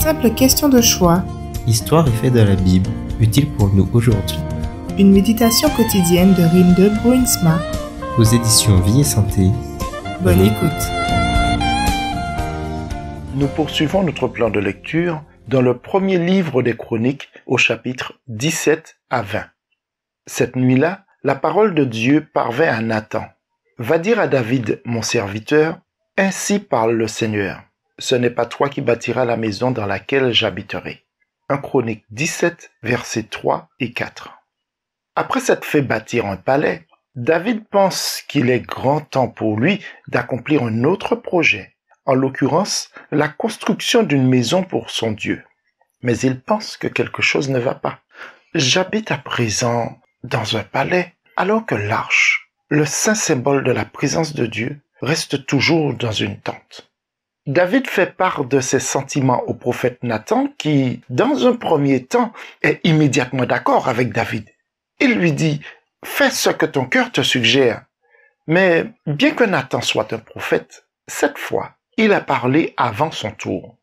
Simple question de choix. Histoire et fait de la Bible, utile pour nous aujourd'hui. Une méditation quotidienne de Rinde Bruinsma. Aux éditions Vie et Santé. Bonne écoute. Nous poursuivons notre plan de lecture dans le premier livre des Chroniques au chapitre 17 à 20. Cette nuit-là, la parole de Dieu parvint à Nathan. Va dire à David, mon serviteur, ainsi parle le Seigneur. Ce n'est pas toi qui bâtiras la maison dans laquelle j'habiterai. 1 Chronique 17, versets 3 et 4. Après s'être fait bâtir un palais, David pense qu'il est grand temps pour lui d'accomplir un autre projet, en l'occurrence la construction d'une maison pour son Dieu. Mais il pense que quelque chose ne va pas. J'habite à présent dans un palais, alors que l'arche, le saint symbole de la présence de Dieu, reste toujours dans une tente. David fait part de ses sentiments au prophète Nathan qui, dans un premier temps, est immédiatement d'accord avec David. Il lui dit, fais ce que ton cœur te suggère. Mais bien que Nathan soit un prophète, cette fois, il a parlé avant son tour.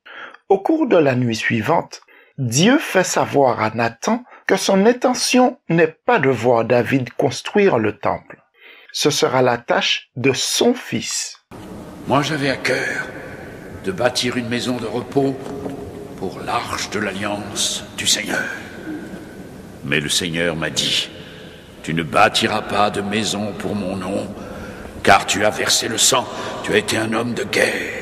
Au cours de la nuit suivante, Dieu fait savoir à Nathan que son intention n'est pas de voir David construire le temple. Ce sera la tâche de son fils. Moi j'avais à cœur de bâtir une maison de repos pour l'arche de l'alliance du Seigneur. Mais le Seigneur m'a dit, tu ne bâtiras pas de maison pour mon nom, car tu as versé le sang, tu as été un homme de guerre.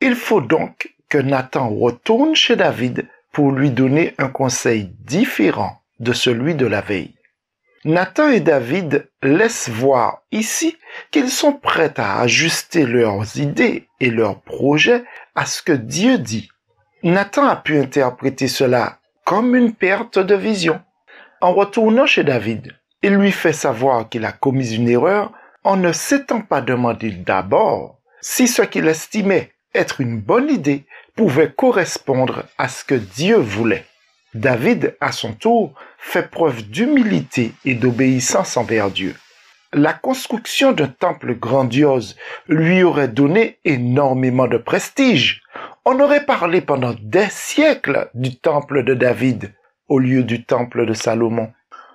Il faut donc que Nathan retourne chez David pour lui donner un conseil différent de celui de la veille. Nathan et David laissent voir ici qu'ils sont prêts à ajuster leurs idées et leurs projets à ce que Dieu dit. Nathan a pu interpréter cela comme une perte de vision. En retournant chez David, il lui fait savoir qu'il a commis une erreur en ne s'étant pas demandé d'abord si ce qu'il estimait être une bonne idée pouvait correspondre à ce que Dieu voulait. David, à son tour, fait preuve d'humilité et d'obéissance envers Dieu. La construction d'un temple grandiose lui aurait donné énormément de prestige. On aurait parlé pendant des siècles du temple de David au lieu du temple de Salomon.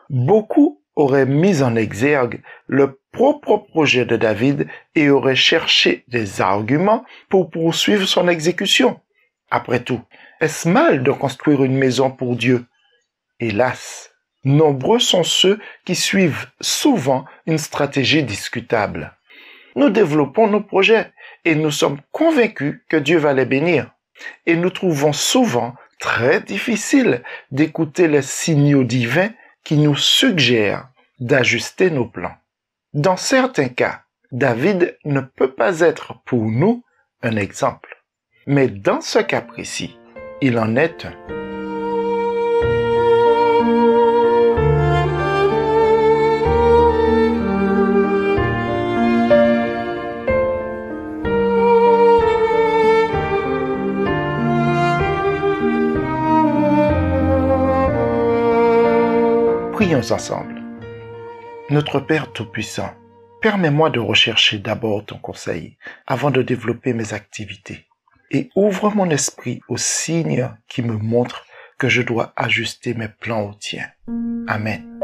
Beaucoup auraient mis en exergue le propre projet de David et auraient cherché des arguments pour poursuivre son exécution. Après tout, est-ce mal de construire une maison pour Dieu? Hélas, nombreux sont ceux qui suivent souvent une stratégie discutable. Nous développons nos projets et nous sommes convaincus que Dieu va les bénir. Et nous trouvons souvent très difficile d'écouter les signaux divins qui nous suggèrent d'ajuster nos plans. Dans certains cas, David ne peut pas être pour nous un exemple. Mais dans ce cas précis, il en est. Prions ensemble. Notre Père Tout-Puissant, permets-moi de rechercher d'abord ton conseil avant de développer mes activités et ouvre mon esprit aux signes qui me montrent que je dois ajuster mes plans au tien. Amen.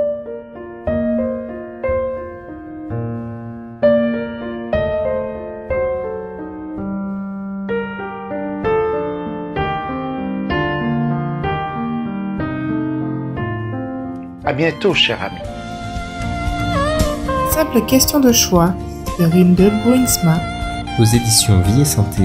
À bientôt, cher ami. Simple question de choix de Rinde Bruinsma. Aux éditions Vie et Santé.